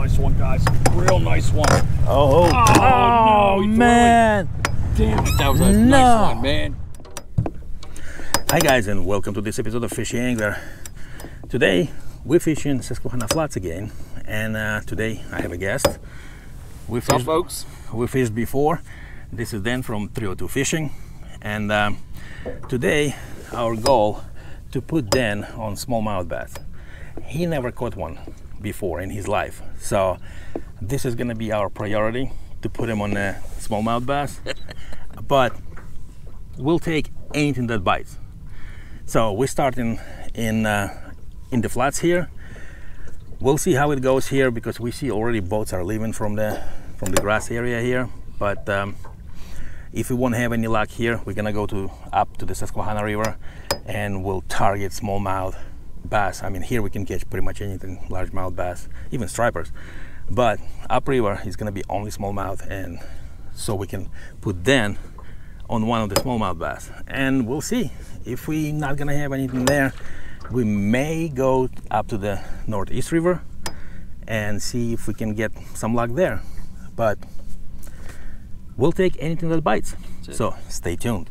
nice one, guys. Real nice one. Oh, Oh, no, he threw it. man. Damn it, that was a No. nice one, man. Hi guys and welcome to this episode of Fishy Angler. Today we're fishing Susquehanna Flats again and uh, today I have a guest. We What's up, folks? we fished before. This is Dan from 302 Fishing and um, today our goal to put Dan on smallmouth bass. He never caught one before in his life so this is gonna be our priority to put him on a smallmouth bass but we'll take anything that bites. So we're starting in uh, in the flats here. We'll see how it goes here because we see already boats are leaving from the from the grass area here. But um, if we won't have any luck here, we're gonna go to up to the Susquehanna River and we'll target smallmouth bass. I mean, here we can catch pretty much anything, largemouth bass, even stripers. But upriver is gonna be only smallmouth, and so we can put Dan on one of the smallmouth bass. And we'll see. If we're not gonna have anything there we may go up to the northeast river and see if we can get some luck there. But we'll take anything that bites. So stay tuned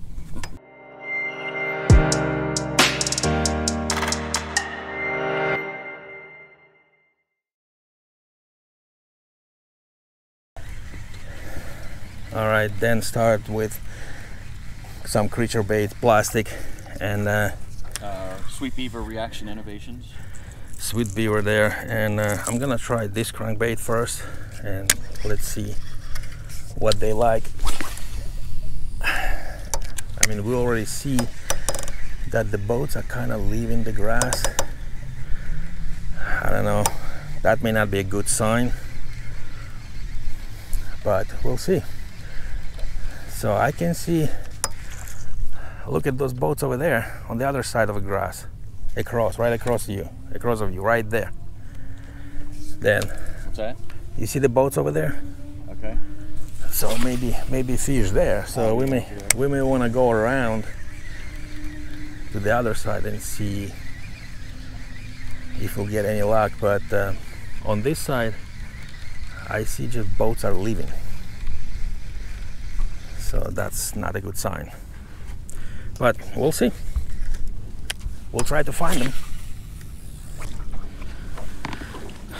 all right then start with some creature bait plastic and uh, Uh, Sweet Beaver Reaction Innovations. sweet beaver there and uh, I'm gonna try this crankbait first and let's see what they like. I mean we already see that the boats are kind of leaving the grass. I don't know that may not be a good sign but we'll see so I can see look at those boats over there on the other side of the grass across right across you across of you right there then What's that? you see the boats over there Okay. so maybe maybe fish there so we may we may want to go around to the other side and see if we'll get any luck but uh, on this side I see just boats are leaving so that's not a good sign. But we'll see. We'll try to find them.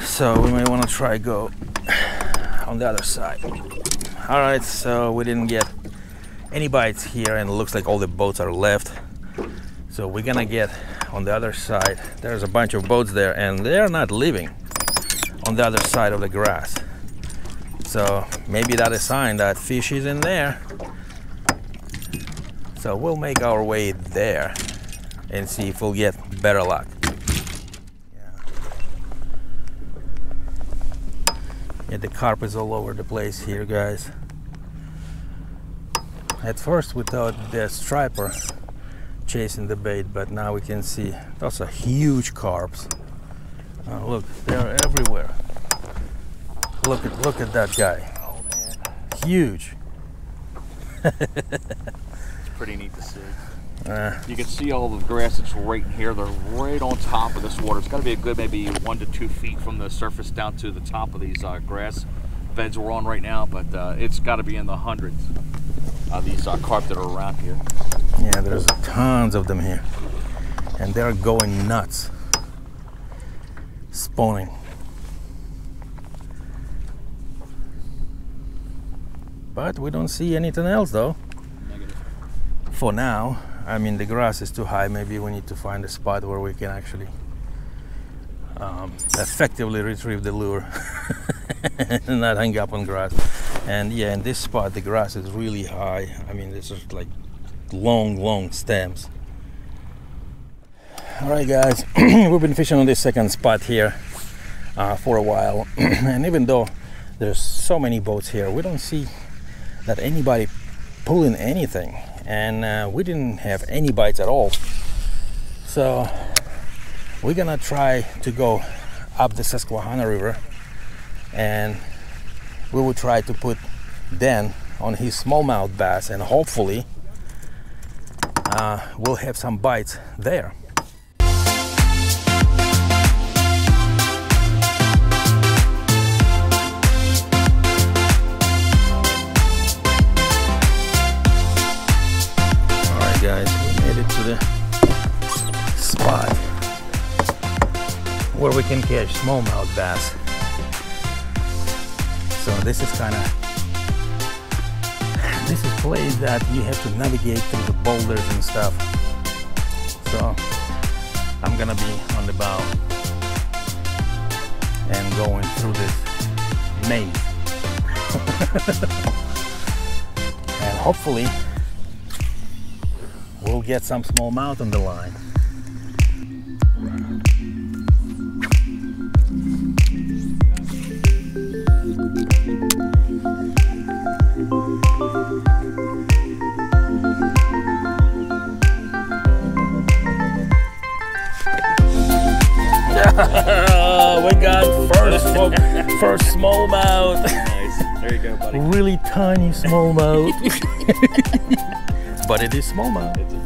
So we may want to try go on the other side. All right so we didn't get any bites here and it looks like all the boats are left. So we're gonna get on the other side. There's a bunch of boats there and they're not leaving on the other side of the grass. So maybe that is a sign that fish is in there so we'll make our way there and see if we'll get better luck Yeah, yeah the carp is all over the place here, guys. At first we thought the striper chasing the bait, but now we can see those are huge carps. Oh, look, they're everywhere. Look at look at that guy. Oh man, Huge. pretty neat to see. Uh, You can see all the grass that's right in here. They're right on top of this water. It's got to be a good maybe one to two feet from the surface down to the top of these uh, grass beds we're on right now. But uh, it's got to be in the hundreds of these uh, carp that are around here. yeah, there's tons of them here, and they're going nuts, spawning. But we don't see anything else though. For now i mean the grass is too high. Maybe we need to find a spot where we can actually um, effectively retrieve the lure and not hang up on grass. And yeah in this spot the grass is really high. I mean this is like long long stems. All right guys we've been fishing on this second spot here uh, for a while. And even though there's so many boats here we don't see that anybody pulling anything and uh, we didn't have any bites at all. So we're gonna try to go up the Susquehanna River and we will try to put Dan on his smallmouth bass and hopefully uh, we'll have some bites there to the spot where we can catch smallmouth bass. So this is kind of this is place that you have to navigate through the boulders and stuff. So I'm gonna be on the bow and going through this maze. and hopefully we'll get some smallmouth on the line. we got first first smallmouth. Nice. There you go, buddy. Really tiny smallmouth. but it is smallmouth.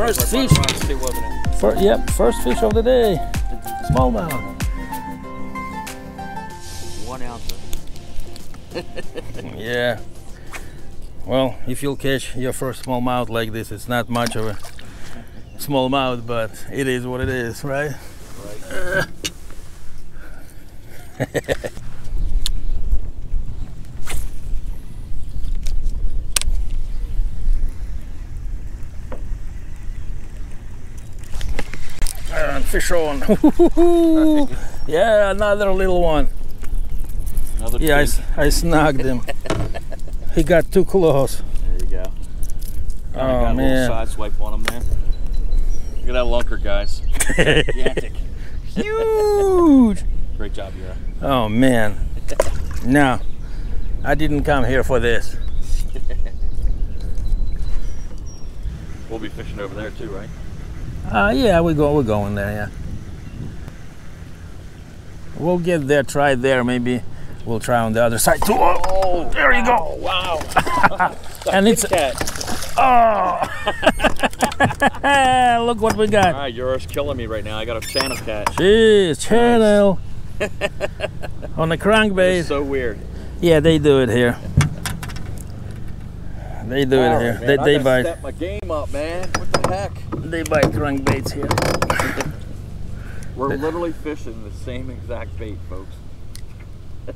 Wasn't it? Fir- yep, first fish of the day. Smallmouth. One ounce. Yeah. Well, if you'll catch your first smallmouth like this, it's not much of a smallmouth, but it is what it is, right? Right. And fish on. yeah, another little one. Another Yeah, I, I snagged him. he got too close. There you go. Oh, got a man. little side swipe on him there. Look at that lunker, guys. Gigantic. Huge. Great job, Yura. Oh man. No, I didn't come here for this. We'll be fishing over there too, right? Uh, yeah, we go. We're going there. Yeah. We'll get there. Try there. Maybe we'll try on the other side too. Oh, there you go. Wow. And it's Cat. oh. Look what we got. right, yours killing me right now. I got a channel cat. Jeez, channel on the It's crankbait. so weird. Yeah, they do it here. They do it here. right, They, they gotta step my game up, man. What the heck? they buy crankbaits here. We're literally fishing the same exact bait, folks.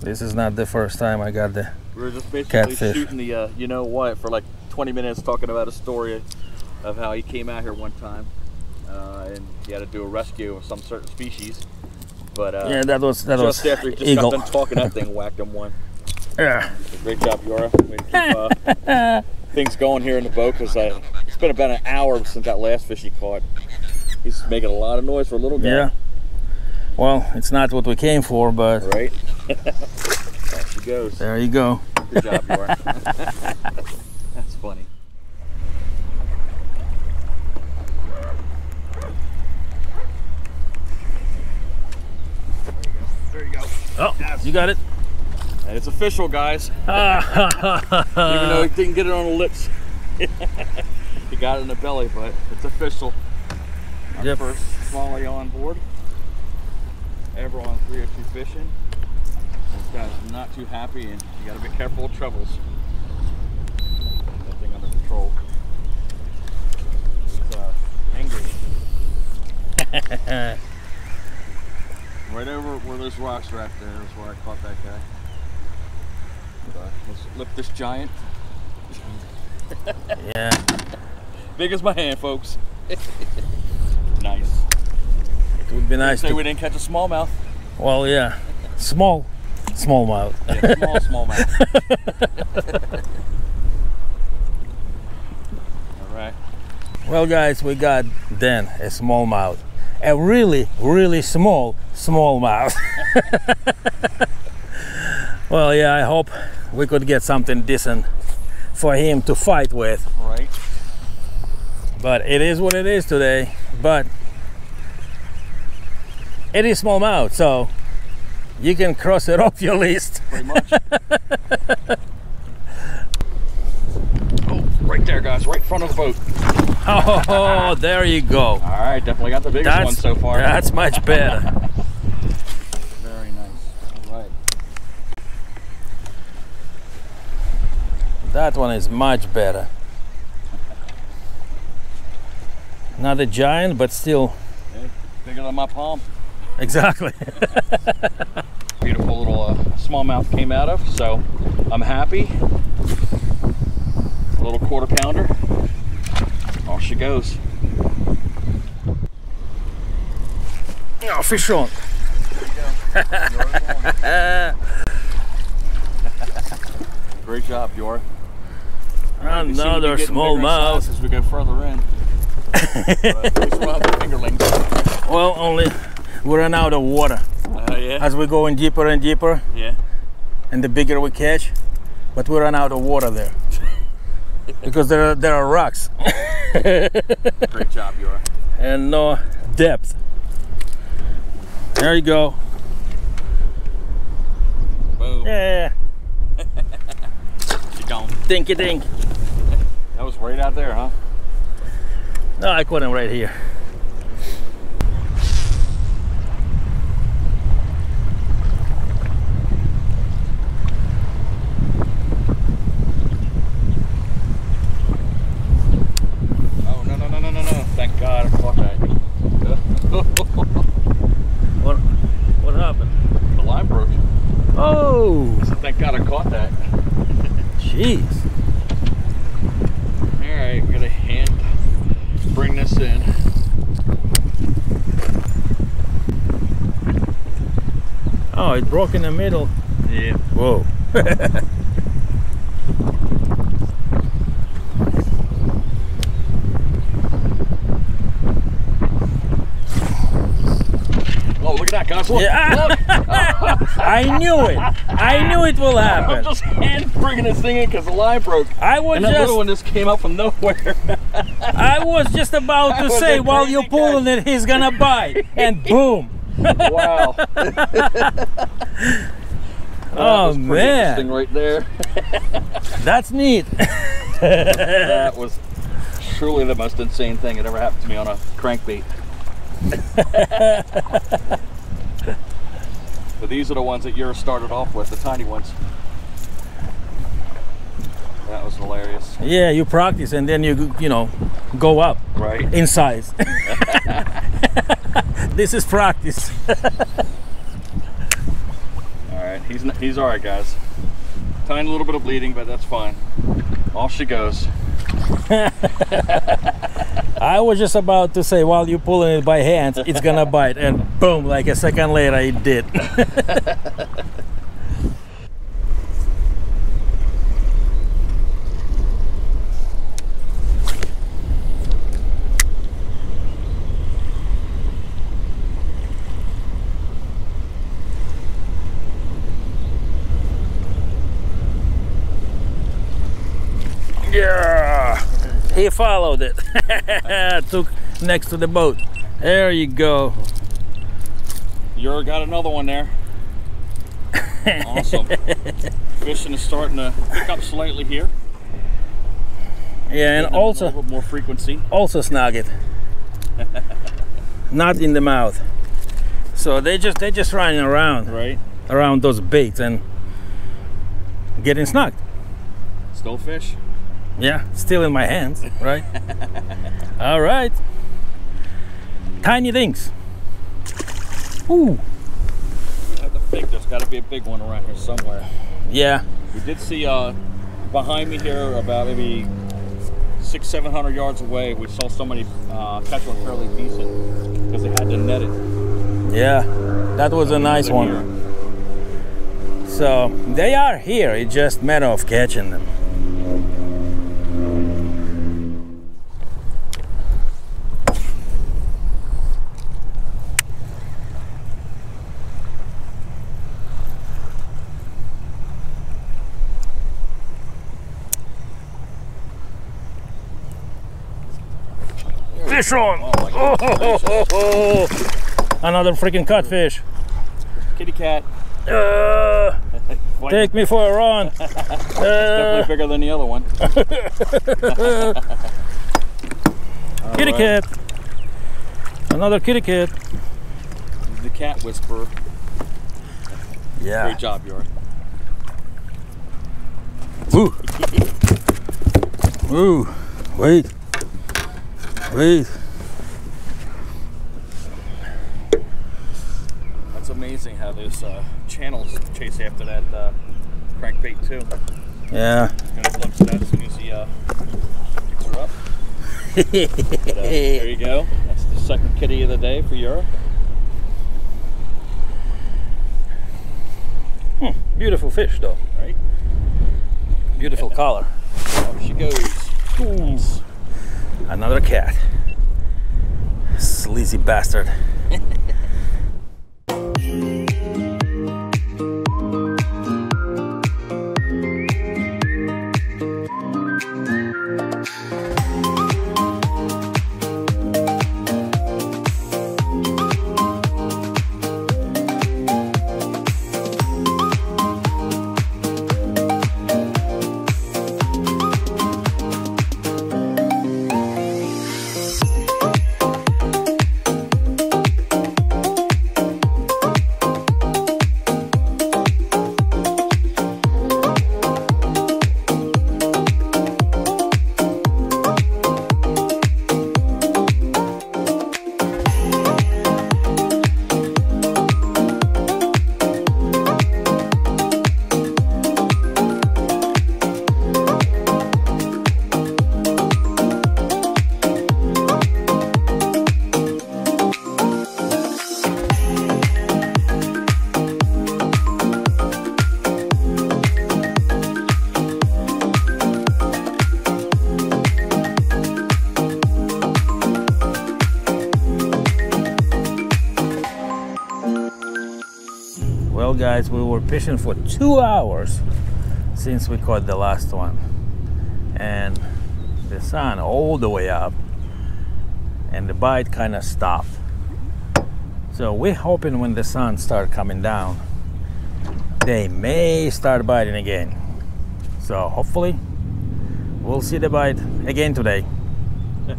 This is not the first time I got the. We were just basically Catfish. shooting the, uh, you know what, for like 20 minutes talking about a story of how he came out here one time uh, and he had to do a rescue of some certain species. But uh, Yeah, that was that just was after he just eagle. got done talking, that thing whacked him one. Yeah. Great job, Yora. Way to keep uh, things going here in the boat because it's been about an hour since that last fish he caught. He's making a lot of noise for a little guy. Yeah. Well, it's not what we came for, but Right? there she goes. there you go. Good job, Yora. That's funny. There you go. Oh, Yes. you got it. And it's official, guys. Even though he didn't get it on the lips, he got it in the belly, but it's official. Our Yep. first smallie on board. Ever on 302 fishing. This guy's not too happy, and you got to be careful of troubles. That thing under control. He's uh, angry. right over where those rocks are at there is where I caught that guy. Let's lift this giant. Yeah. Big as my hand, folks. nice. It would be nice Say to. we didn't catch a smallmouth. Well, yeah. Small, smallmouth. Yeah, small smallmouth. All right. Well, guys, we got Dan a smallmouth. A really, really small smallmouth. Well, yeah, I hope we could get something decent for him to fight with. Right. But it is what it is today. But it is smallmouth, so you can cross it off your list. Pretty much. oh, right there, guys. Right in front of the boat. Oh, there you go. All right. Definitely got the biggest That's one so far. That's much better. Very nice. All right. That one is much better. Not a giant, but still Yeah, bigger than my palm. exactly. Beautiful little uh, smallmouth came out of, so I'm happy. A little quarter pounder. Off she goes. oh, fish on. Great job, Yor. We seem to be Another small in mouth. as we go further in. but at least we'll have the fingerlings. Well, only we run out of water Uh, yeah. as we're going deeper and deeper, Yeah. and the bigger we catch, but we run out of water there because there are, there are rocks Great job, Yor. and no depth. There you go. Boom. Yeah, She gone. dinky dink. Was right out there, huh? No, I caught him right here. Oh, no, no, no, no, no, no. Thank God I caught that. What? What happened? the line broke. Oh, So thank God I caught that. jeez. All right, we got a hand. Bring this in. It broke in the middle. Yeah. Whoa. Oh, look at that, guys. Look. Yeah. Look. I knew it. I knew it will happen. I'm just hand bringing this thing in because the line broke. I was And that just little one just came out from nowhere. I was just about to was say while you're pulling it, he's gonna bite, and boom! Wow. Oh Pretty man, interesting right there. that's neat. That was truly the most insane thing that ever happened to me on a crankbait. but these are the ones that you started off with, the tiny ones. That was hilarious, Yeah, you practice and then you you know go up right? in size. this is practice. All right, he's he's all right, guys. Tiny little bit of bleeding, but that's fine. Off she goes. I was just about to say while you're pulling it by hand, it's gonna bite, and boom! Like a second later, it did. Yeah, he followed it. Took next to the boat. There you go. You're got another one there. Awesome. Fishing is starting to pick up slightly here. Yeah, and Getting a also little bit more frequency. also snag it. Not in the mouth. So they just they just running around Right. around those baits and getting snagged. Still fish. Yeah, still in my hands, right? All right. Tiny things. Ooh. I have to think there's got to be a big one around here somewhere. Yeah. We did see uh, behind me here, about maybe six, seven hundred yards away. We saw somebody uh, catch one fairly decent because they had to net it. Yeah. That was a nice one. here. So they are here. It's just a matter of catching them. Fish on! Oh gracious. Another freaking catfish. Kitty cat. Uh, take me for a run. Uh, definitely bigger than the other one. kitty right. cat. Another kitty cat. The cat whisperer. Yeah. Great job, Yor. Ooh. Ooh, wait, wait. That's amazing how those uh, channels chase after that uh, crankbait too. Yeah. Gonna glimpse that as soon as he uh, picks her up. But, uh, there you go. That's the second kitty of the day for Europe. Beautiful fish, though. Right? Beautiful color. Off she goes. Another cat. Sleazy bastard. Fishing for two hours since we caught the last one, and the sun all the way up, and the bite kind of stopped. So we're hoping when the sun start coming down, they may start biting again. So hopefully, we'll see the bite again today.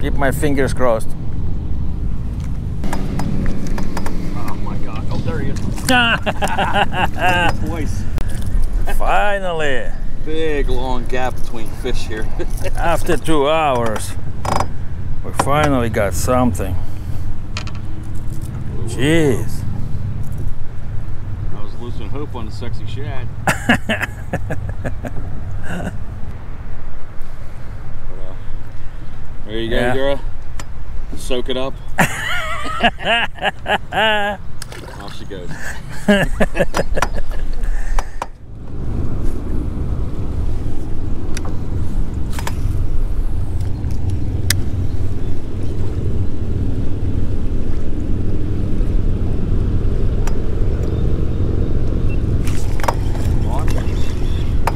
Keep my fingers crossed. Oh my god. There he is. Voice. Finally, Big long gap between fish here. after two hours, we finally got something. Jeez. I was losing hope on the sexy shad. Uh, there you go, Yeah. girl. Soak it up. Off she goes. Come on.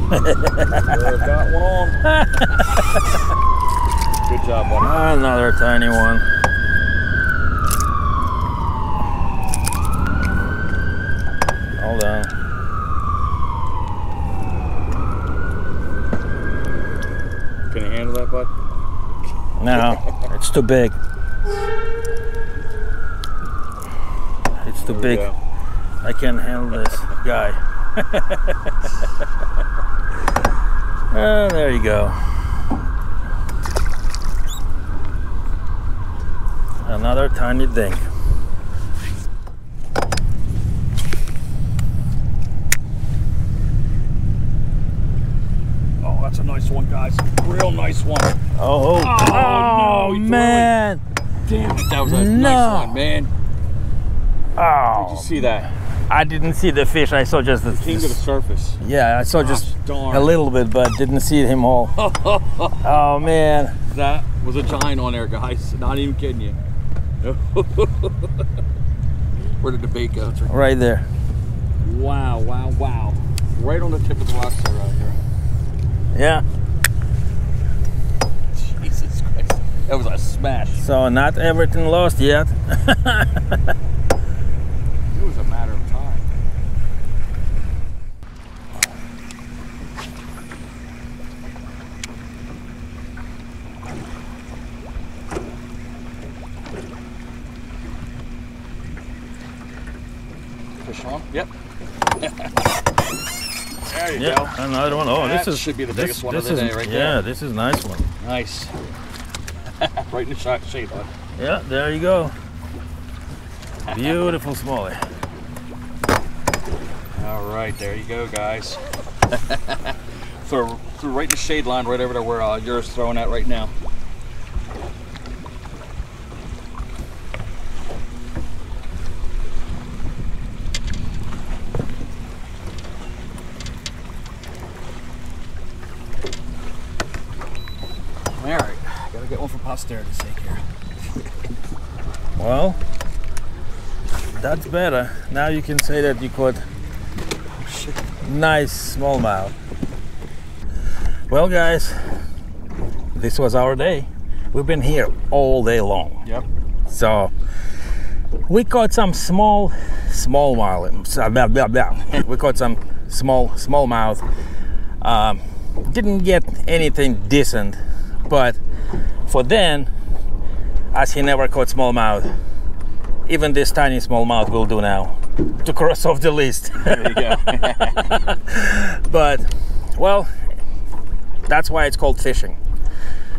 There, got one on. Good job, buddy. Another tiny one. Hold on. Can you handle that, bud? No, it's too big. It's too big. go. I can't handle this guy. oh, there you go. Another tiny dink. That's a nice one, guys. Real nice one. Oh, oh, oh no, oh, he threw man. Damn it, that was a No. nice one, man. Did Oh, you see that? I didn't see the fish. I saw just the. Came to the surface. yeah, I saw just darn. a little bit, but didn't see him all. oh man. That was a giant on there, guys. Not even kidding you. Where did the bait go? Right there. Wow, wow, wow. Right on the tip of the rock there right here. Yeah. Jesus Christ. That was a smash. So not everything lost yet. It was a matter of time. Fish on? Yep. There you Yeah, go. another one. Oh, That this is should be the this- biggest one of the is- day right Yeah, there. this is a nice one. Nice. right in the shot shade, bud. Yeah, there you go. Beautiful smallie. All right, there you go, guys. through, through right in the shade line, right over there where uh, yours throwing at right now. All right, gotta get one for posterity's sake here. Well, that's better. Now you can say that you caught nice smallmouth. Well, guys, this was our day. We've been here all day long. Yep. So we caught some small, smallmouth. Blah, blah, blah. we caught some small, smallmouth. Um, didn't get anything decent, but for Dan, as he never caught smallmouth, even this tiny smallmouth will do now to cross off the list. There you go. but well, that's why it's called fishing.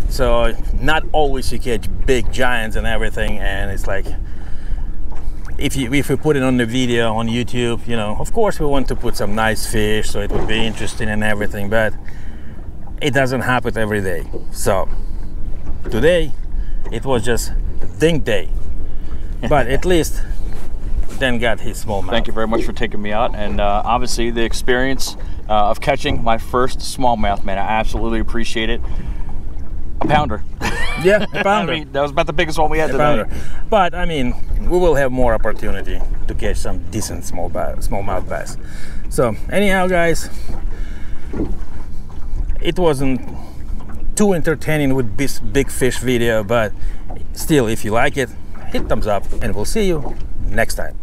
So not always you catch big giants and everything, and it's like if you if we put it on the video on YouTube, you know, of course we want to put some nice fish, so it would be interesting and everything, but it doesn't happen every day. So today it was just dink day, but at least Dan got his smallmouth. Thank you very much for taking me out, and uh, obviously the experience uh, of catching my first smallmouth, man. I absolutely appreciate it. A pounder. Yeah, a I pounder. mean, that was about the biggest one we had a today. pounder. But I mean, we will have more opportunity to catch some decent small bass, smallmouth bass. So anyhow, guys, it wasn't too entertaining with this big fish video, but still, if you like it, hit thumbs up, and we'll see you next time.